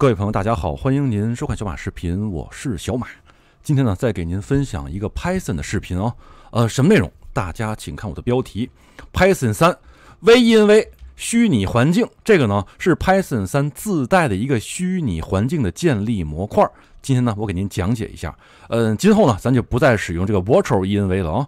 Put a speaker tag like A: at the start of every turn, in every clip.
A: 各位朋友，大家好，欢迎您收看小马视频，我是小马。今天呢，再给您分享一个 Python 的视频哦。呃，什么内容？大家请看我的标题：Python 三 V E N V 虚拟环境。这个呢是 Python 三自带的一个虚拟环境的建立模块。今天呢，我给您讲解一下。嗯，今后呢，咱就不再使用这个 Virtual env 了啊。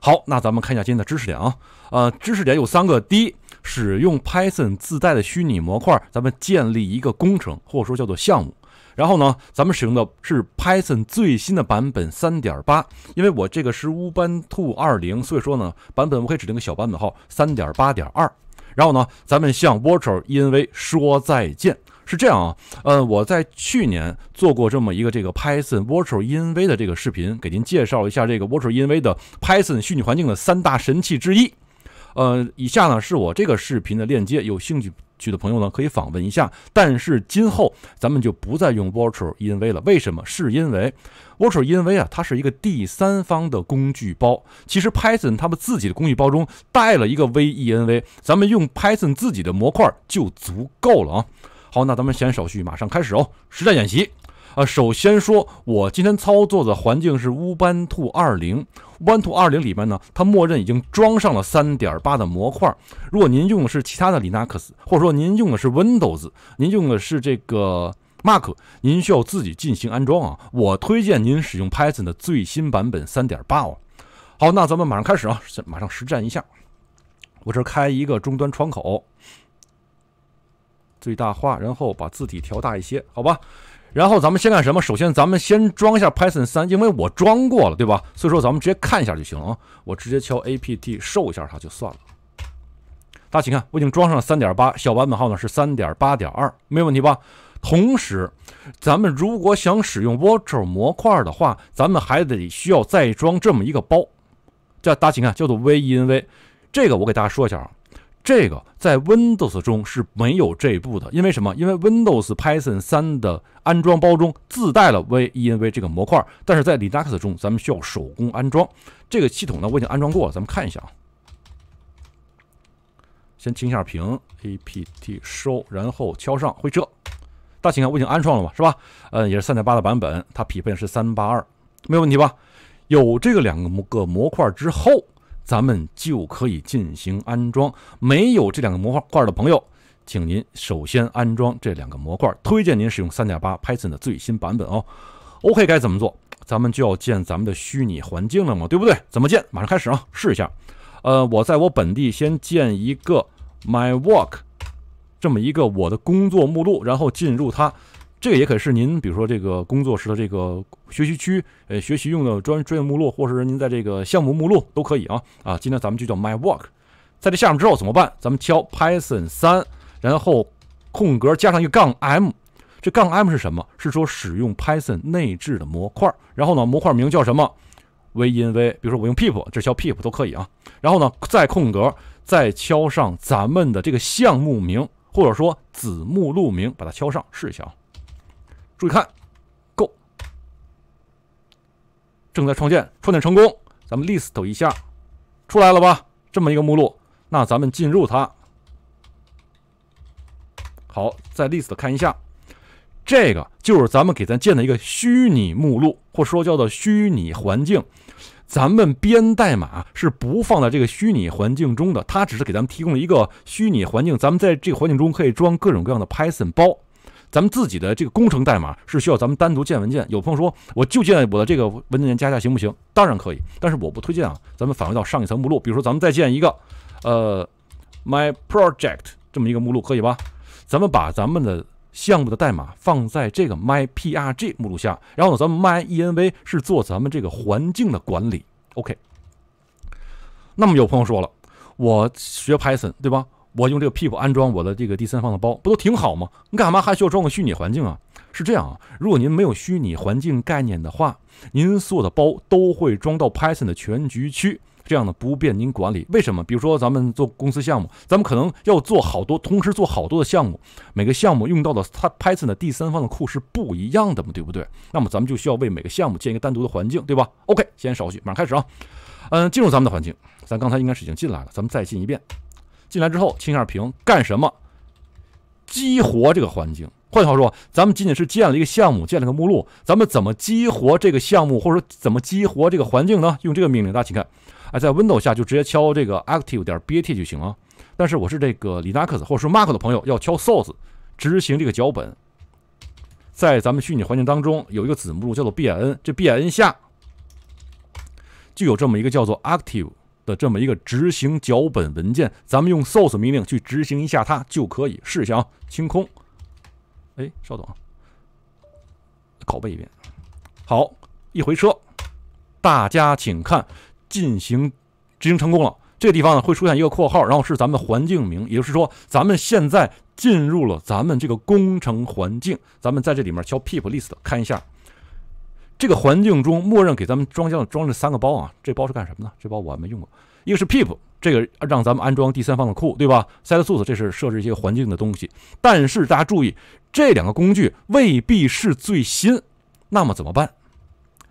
A: 好，那咱们看一下今天的知识点啊。呃，知识点有三个：第一，使用 Python 自带的虚拟模块，咱们建立一个工程，或者说叫做项目。然后呢，咱们使用的是 Python 最新的版本三点八，因为我这个是 Ubuntu 二零，所以说呢，版本我可以指定个小版本号三点八点二。然后呢，咱们向 Virtual env 说再见。是这样啊，呃，我在去年做过这么一个这个 Python Virtual env 的这个视频，给您介绍一下这个 Virtual env 的 Python 虚拟环境的三大神器之一。呃，以下呢是我这个视频的链接，有兴趣去的朋友呢可以访问一下。但是今后咱们就不再用 Virtual env 了，为什么？是因为 Virtual env 啊，它是一个第三方的工具包。其实 Python 他们自己的工具包中带了一个 venv，咱们用 Python 自己的模块就足够了啊。好，那咱们先手续，马上开始哦。实战演习，呃，首先说，我今天操作的环境是乌班兔二零。乌班兔二零里面呢，它默认已经装上了三点八的模块。如果您用的是其他的 Linux，或者说您用的是 Windows，您用的是这个 Mac，您需要自己进行安装啊。我推荐您使用 Python 的最新版本三点八哦。好，那咱们马上开始啊，马上实战一下。我这开一个终端窗口。最大化，然后把字体调大一些，好吧。然后咱们先干什么？首先咱们先装一下 Python 三，因为我装过了，对吧？所以说咱们直接看一下就行了啊。我直接敲 apt 收一下它就算了。大家请看，我已经装上了三点八，小版本号呢是三点八点二，没问题吧？同时，咱们如果想使用 Virtual 模块的话，咱们还得需要再装这么一个包，叫大家请看，叫做 venv。这个我给大家说一下啊。这个在 Windows 中是没有这一步的，因为什么？因为 Windows Python 三的安装包中自带了 venv 这个模块，但是在 Linux 中咱们需要手工安装。这个系统呢，我已经安装过了，咱们看一下啊。先清一下屏，apt 收，然后敲上会撤。大家请看，我已经安装了嘛，是吧？呃，也是三点八的版本，它匹配的是三八二，没有问题吧？有这个两个模个模块之后。咱们就可以进行安装。没有这两个模块的朋友，请您首先安装这两个模块。推荐您使用三点八 Python 的最新版本哦。OK，该怎么做？咱们就要建咱们的虚拟环境了嘛，对不对？怎么建？马上开始啊，试一下。呃，我在我本地先建一个 My Work 这么一个我的工作目录，然后进入它。这个也可以是您，比如说这个工作室的这个学习区，呃，学习用的专专业目录，或者是您在这个项目目录都可以啊。啊，今天咱们就叫 My Work，在这下面之后怎么办？咱们敲 Python 三，然后空格加上一个杠 M，这杠 M 是什么？是说使用 Python 内置的模块。然后呢，模块名叫什么 V，因为比如说我用 pip，这敲 pip 都可以啊。然后呢，再空格，再敲上咱们的这个项目名，或者说子目录名，把它敲上，试一下啊。注意看，Go，正在创建，创建成功。咱们 list 一下，出来了吧？这么一个目录，那咱们进入它。好，在 list 看一下，这个就是咱们给咱建的一个虚拟目录，或说叫做虚拟环境。咱们编代码是不放在这个虚拟环境中的，它只是给咱们提供了一个虚拟环境。咱们在这个环境中可以装各种各样的 Python 包。咱们自己的这个工程代码是需要咱们单独建文件。有朋友说，我就建我的这个文件夹下行不行？当然可以，但是我不推荐啊。咱们返回到上一层目录，比如说咱们再建一个，呃，My Project 这么一个目录，可以吧？咱们把咱们的项目的代码放在这个 My PRG 目录下，然后呢，咱们 My env 是做咱们这个环境的管理。OK。那么有朋友说了，我学 Python 对吧？我用这个 pip 安装我的这个第三方的包，不都挺好吗？你干嘛还需要装个虚拟环境啊？是这样啊，如果您没有虚拟环境概念的话，您所有的包都会装到 Python 的全局区，这样呢不便您管理。为什么？比如说咱们做公司项目，咱们可能要做好多，同时做好多的项目，每个项目用到的它 Python 的第三方的库是不一样的嘛，对不对？那么咱们就需要为每个项目建一个单独的环境，对吧？OK，先少许，马上开始啊。嗯，进入咱们的环境，咱刚才应该是已经进来了，咱们再进一遍。进来之后清一下屏，干什么？激活这个环境。换句话说，咱们仅仅是建了一个项目，建了个目录，咱们怎么激活这个项目，或者说怎么激活这个环境呢？用这个命令，大家请看，哎，在 Windows 下就直接敲这个 active 点 bat 就行了。但是我是这个 Linux 或者是 Mac 的朋友，要敲 source 执行这个脚本。在咱们虚拟环境当中有一个子目录叫做 bin，这 bin 下就有这么一个叫做 active 的这么一个执行脚本文件，咱们用 source 命令去执行一下它就可以。试一下啊，清空。哎，稍等啊，拷贝一遍。好，一回车，大家请看，进行执行成功了。这个地方呢会出现一个括号，然后是咱们环境名，也就是说，咱们现在进入了咱们这个工程环境。咱们在这里面敲 pip list 看一下，这个环境中默认给咱们装箱装这三个包啊。这包是干什么呢？这包我还没用过。一个是 pip，这个让咱们安装第三方的库，对吧？setsource 这是设置一些环境的东西。但是大家注意，这两个工具未必是最新，那么怎么办？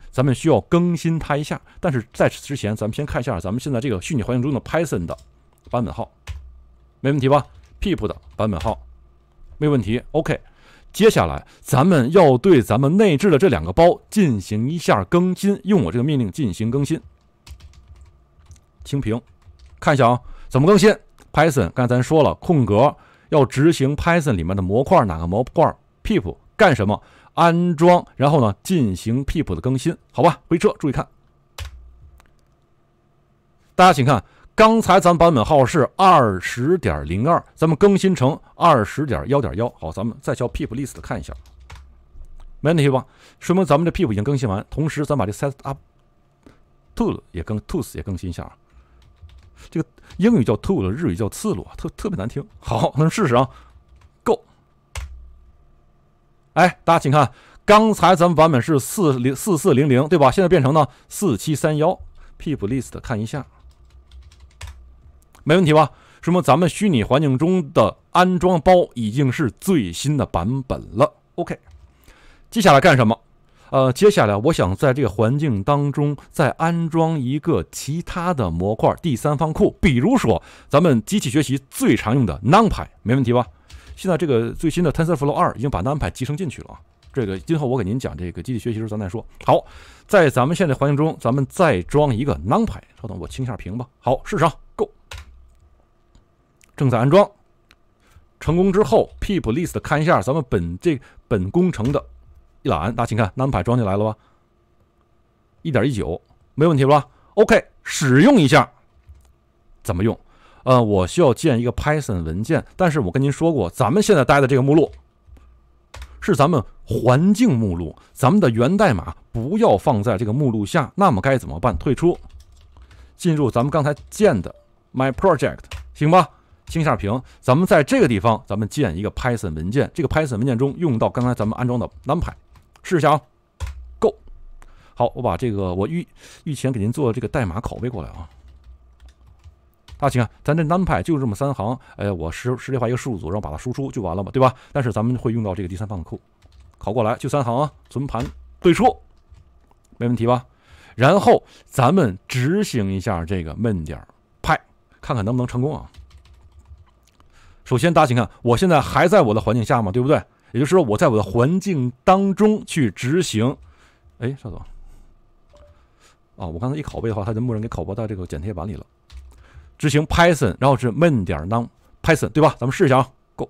A: 咱们需要更新它一下，但是在此之前，咱们先看一下咱们现在这个虚拟环境中的 Python 的版本号，没问题吧？pip 的版本号没问题。OK，接下来咱们要对咱们内置的这两个包进行一下更新，用我这个命令进行更新。清屏，看一下啊，怎么更新？Python 刚才咱说了，空格要执行 Python 里面的模块，哪个模块？pip 干什么？安装，然后呢进行 pip 的更新，好吧？回车，注意看，大家请看，刚才咱版本号是二十点零二，咱们更新成二十点幺点幺。好，咱们再敲 pip list 看一下，没问题吧？说明咱们这 pip 已经更新完。同时，咱把这 set up tool 也更 tools 也更新一下。这个英语叫 tool，日语叫次路，特特别难听。好，咱试试啊。Go 哎，大家请看，刚才咱们版本是四零四四零零，对吧？现在变成呢四七三幺。pip list 看一下，没问题吧？说明咱们虚拟环境中的安装包已经是最新的版本了。OK，接下来干什么？呃，接下来我想在这个环境当中再安装一个其他的模块第三方库，比如说咱们机器学习最常用的 NumPy，没问题吧？现在这个最新的 TensorFlow 二已经把 NumPy 集成进去了啊！这个今后我给您讲这个机器学习时候咱再说。好，在咱们现在环境中，咱们再装一个 NumPy。稍等，我清一下屏吧。好，试上 Go。正在安装，成功之后，pip list 看一下咱们本这本工程的一览，大家请看 NumPy 装进来了吧？一点一九，没问题吧？OK，使用一下，怎么用？呃，我需要建一个 Python 文件，但是我跟您说过，咱们现在待的这个目录是咱们环境目录，咱们的源代码不要放在这个目录下，那么该怎么办？退出，进入咱们刚才建的 My Project，行吧？清一下屏，咱们在这个地方，咱们建一个 Python 文件，这个 Python 文件中用到刚才咱们安装的 NumPy，试一下啊，Go，好，我把这个我预预前给您做的这个代码拷贝过来啊。大家请看，咱这 NumPy 就这么三行，哎，我实实例化一个数组，然后把它输出就完了嘛，对吧？但是咱们会用到这个第三方的库，拷过来就三行啊，存盘对出，没问题吧？然后咱们执行一下这个 main 点 py，看看能不能成功啊？首先，大家请看，我现在还在我的环境下嘛，对不对？也就是说，我在我的环境当中去执行。哎，稍等，啊，我刚才一拷贝的话，它就默认给拷贝到这个剪贴板里了。执行 Python，然后是 main 点 num Python，对吧？咱们试一下啊，Go。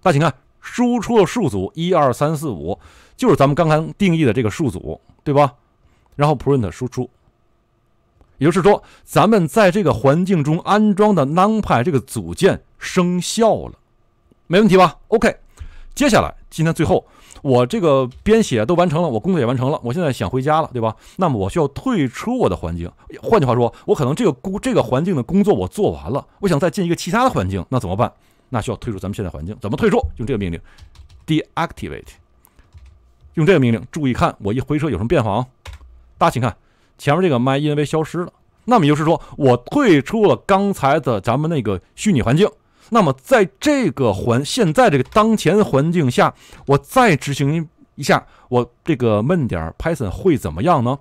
A: 大家请看，输出的数组一二三四五，就是咱们刚刚定义的这个数组，对吧？然后 print 输出，也就是说，咱们在这个环境中安装的 NumPy 这个组件生效了，没问题吧？OK。接下来，今天最后。我这个编写都完成了，我工作也完成了，我现在想回家了，对吧？那么我需要退出我的环境。换句话说，我可能这个工这个环境的工作我做完了，我想再进一个其他的环境，那怎么办？那需要退出咱们现在环境。怎么退出？用这个命令，deactivate。用这个命令，注意看，我一回车有什么变化啊？大家请看，前面这个 my 因为消失了，那么也就是说，我退出了刚才的咱们那个虚拟环境。那么，在这个环现在这个当前环境下，我再执行一下，我这个闷点 Python 会怎么样呢？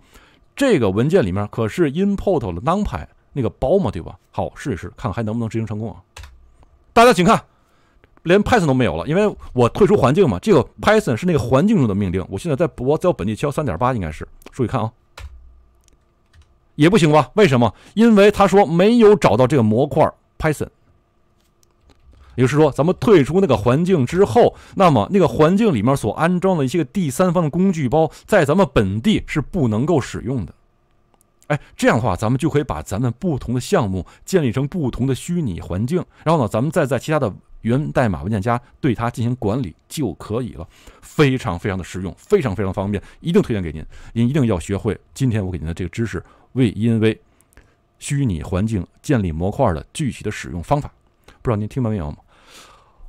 A: 这个文件里面可是 import 了 NumPy 那个包嘛，对吧？好，试一试，看还能不能执行成功啊？大家请看，连 Python 都没有了，因为我退出环境嘛。这个 Python 是那个环境中的命令，我现在在我在我本地敲三点八，应该是。注意看啊，也不行吧？为什么？因为他说没有找到这个模块 Python。也就是说，咱们退出那个环境之后，那么那个环境里面所安装的一些个第三方的工具包，在咱们本地是不能够使用的。哎，这样的话，咱们就可以把咱们不同的项目建立成不同的虚拟环境，然后呢，咱们再在其他的源代码文件夹对它进行管理就可以了，非常非常的实用，非常非常方便，一定推荐给您，您一定要学会今天我给您的这个知识，为因为虚拟环境建立模块的具体的使用方法，不知道您听明白没有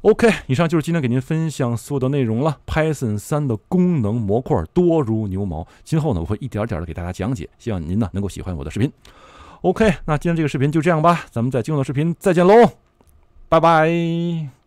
A: ？OK，以上就是今天给您分享所有的内容了。Python 三的功能模块多如牛毛，今后呢我会一点点的给大家讲解，希望您呢能够喜欢我的视频。OK，那今天这个视频就这样吧，咱们在今后的视频再见喽，拜拜。